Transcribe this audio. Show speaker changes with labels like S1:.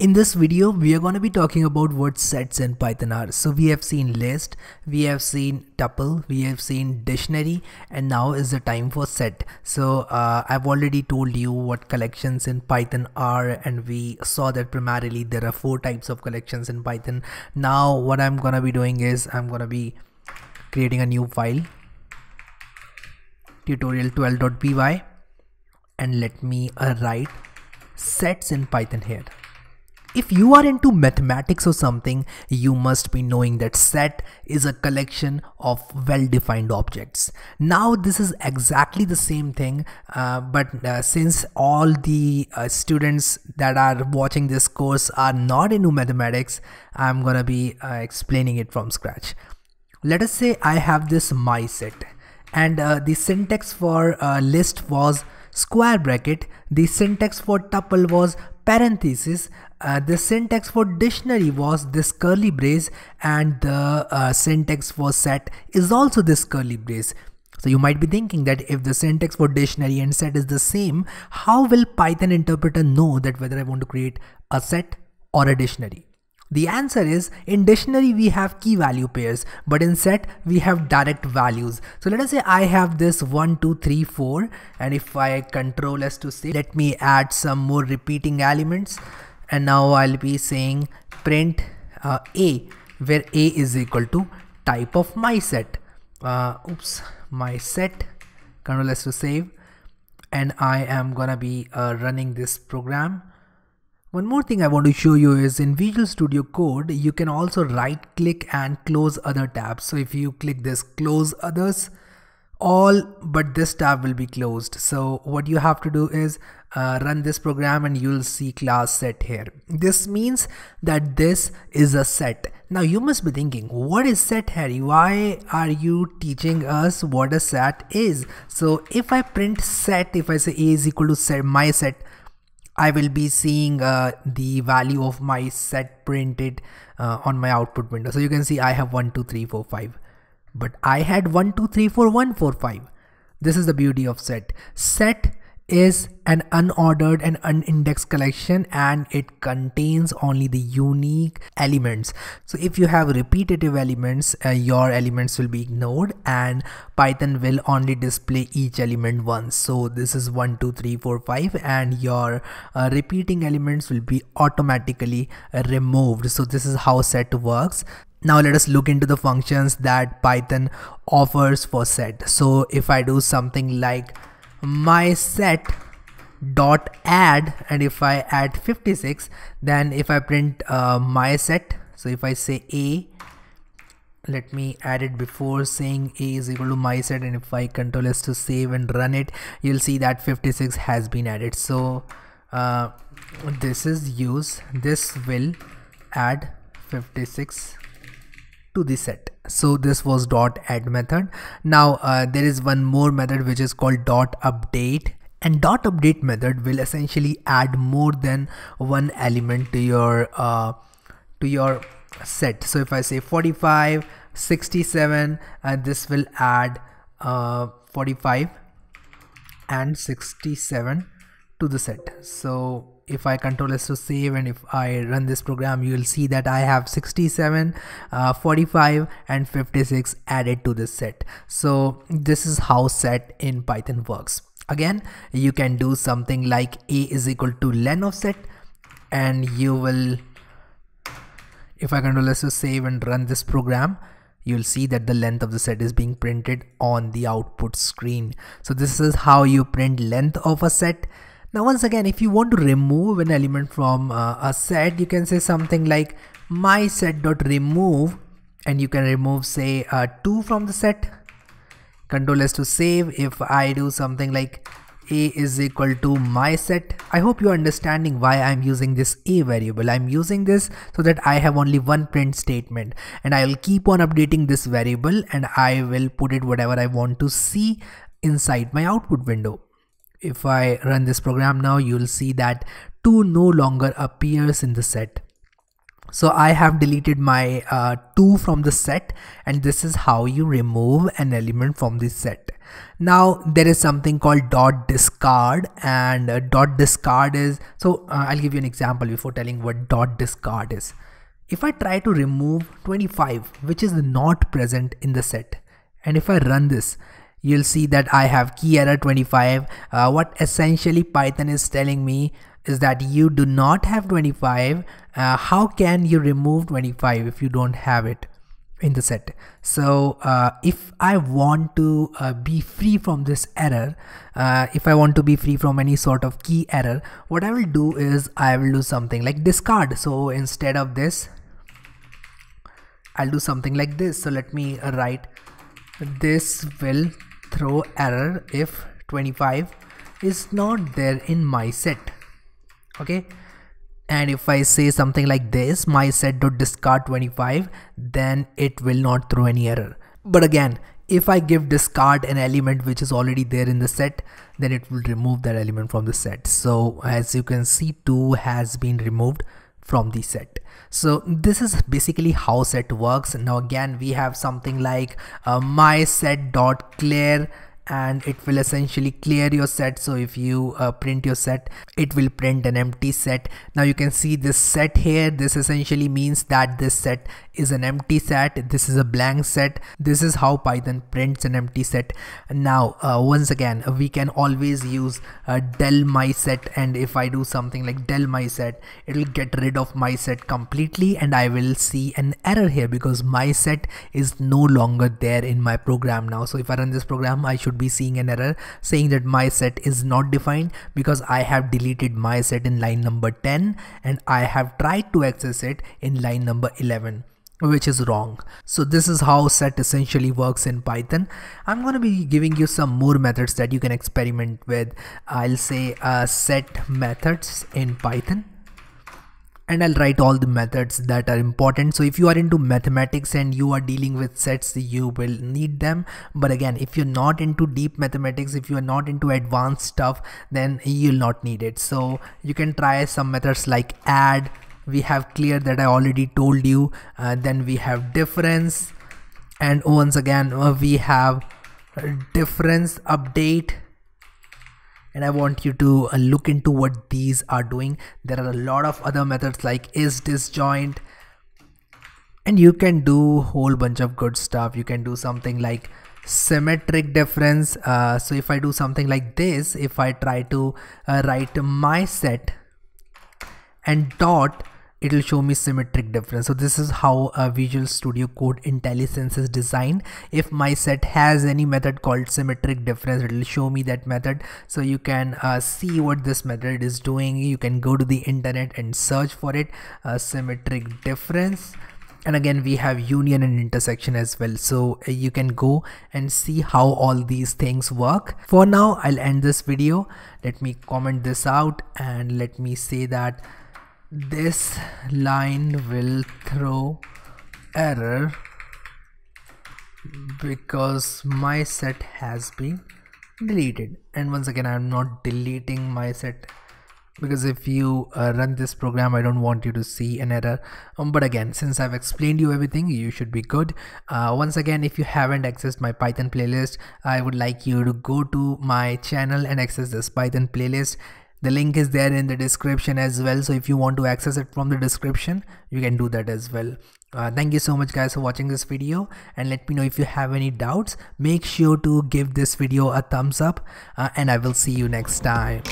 S1: In this video, we are going to be talking about what sets in Python are. So we have seen list, we have seen tuple, we have seen dictionary, and now is the time for set. So uh, I've already told you what collections in Python are, and we saw that primarily there are four types of collections in Python. Now what I'm going to be doing is I'm going to be creating a new file tutorial12.py and let me uh, write sets in Python here. If you are into mathematics or something, you must be knowing that set is a collection of well-defined objects. Now this is exactly the same thing, uh, but uh, since all the uh, students that are watching this course are not into mathematics, I'm gonna be uh, explaining it from scratch. Let us say I have this my set and uh, the syntax for uh, list was square bracket, the syntax for tuple was parenthesis uh, the syntax for dictionary was this curly brace and the uh, syntax for set is also this curly brace. So you might be thinking that if the syntax for dictionary and set is the same how will python interpreter know that whether i want to create a set or a dictionary the answer is in dictionary we have key value pairs but in set we have direct values. So let us say I have this 1, 2, 3, 4 and if I control s to say let me add some more repeating elements and now I'll be saying print uh, a where a is equal to type of my set. Uh, oops my set control s to save and I am gonna be uh, running this program one more thing I want to show you is in Visual Studio Code, you can also right click and close other tabs. So if you click this close others, all but this tab will be closed. So what you have to do is uh, run this program and you'll see class set here. This means that this is a set. Now you must be thinking, what is set Harry? Why are you teaching us what a set is? So if I print set, if I say a is equal to set my set, I will be seeing uh, the value of my set printed uh, on my output window. So you can see I have 1, 2, 3, 4, 5. But I had 1, 2, 3, 4, 1, 4, 5. This is the beauty of set. Set is an unordered and unindexed collection and it contains only the unique elements. So if you have repetitive elements uh, your elements will be ignored and python will only display each element once. So this is 1 2 3 4 5 and your uh, repeating elements will be automatically uh, removed. So this is how set works. Now let us look into the functions that python offers for set. So if i do something like my set dot add and if I add 56 then if I print uh, my set so if I say a let me add it before saying a is equal to my set and if I control s to save and run it you'll see that 56 has been added. So uh, this is use. This will add 56 to the set. So this was dot add method. Now uh, there is one more method which is called dot update. And dot update method will essentially add more than one element to your uh, to your set. So if i say 45 67 uh, this will add uh, 45 and 67 to the set. So if I control S to save and if I run this program you will see that I have 67 uh, 45 and 56 added to this set. So this is how set in Python works. Again you can do something like a is equal to len of set and you will if I control S to save and run this program you'll see that the length of the set is being printed on the output screen. So this is how you print length of a set now once again, if you want to remove an element from uh, a set, you can say something like my set dot remove and you can remove say uh, 2 from the set. Control S to save if I do something like a is equal to my set. I hope you're understanding why I'm using this a variable. I'm using this so that I have only one print statement and I'll keep on updating this variable and I will put it whatever I want to see inside my output window if I run this program now you'll see that 2 no longer appears in the set. So I have deleted my uh, 2 from the set and this is how you remove an element from the set. Now there is something called dot discard and uh, dot discard is so uh, I'll give you an example before telling what dot discard is. If I try to remove 25 which is not present in the set and if I run this you'll see that I have key error 25 uh, what essentially Python is telling me is that you do not have 25 uh, how can you remove 25 if you don't have it in the set? So uh, if I want to uh, be free from this error uh, if I want to be free from any sort of key error what I will do is I will do something like discard. So instead of this I'll do something like this. So let me write this will throw error if 25 is not there in my set. Okay? And if I say something like this my set dot discard 25 then it will not throw any error. But again if I give discard an element which is already there in the set then it will remove that element from the set. So as you can see 2 has been removed from the set. So this is basically how set works. Now again we have something like uh, my set dot clear and it will essentially clear your set. So if you uh, print your set it will print an empty set. Now you can see this set here. This essentially means that this set is an empty set. This is a blank set. This is how python prints an empty set. Now uh, once again we can always use uh, del my set. And if i do something like del my set it will get rid of my set completely. And i will see an error here because my set is no longer there in my program now. So if i run this program i should be seeing an error saying that my set is not defined because I have deleted my set in line number 10 and I have tried to access it in line number 11 which is wrong. So this is how set essentially works in Python. I'm going to be giving you some more methods that you can experiment with. I'll say uh, set methods in Python and I'll write all the methods that are important. So if you are into mathematics and you are dealing with sets, you will need them. But again, if you're not into deep mathematics, if you are not into advanced stuff, then you'll not need it. So you can try some methods like add, we have clear that I already told you. Uh, then we have difference and once again, uh, we have difference update and I want you to uh, look into what these are doing. There are a lot of other methods like is disjoint and you can do a whole bunch of good stuff. You can do something like symmetric difference. Uh, so if I do something like this, if I try to uh, write my set and dot it will show me symmetric difference. So this is how a visual studio code IntelliSense is designed. If my set has any method called symmetric difference it will show me that method. So you can uh, see what this method is doing. You can go to the internet and search for it uh, symmetric difference. And again we have union and intersection as well. So uh, you can go and see how all these things work. For now i'll end this video. Let me comment this out and let me say that this line will throw error because my set has been deleted. And once again I'm not deleting my set because if you uh, run this program I don't want you to see an error. Um, but again since I've explained you everything you should be good. Uh, once again if you haven't accessed my Python playlist I would like you to go to my channel and access this Python playlist the link is there in the description as well. So if you want to access it from the description you can do that as well. Uh, thank you so much guys for watching this video. And let me know if you have any doubts. Make sure to give this video a thumbs up uh, and i will see you next time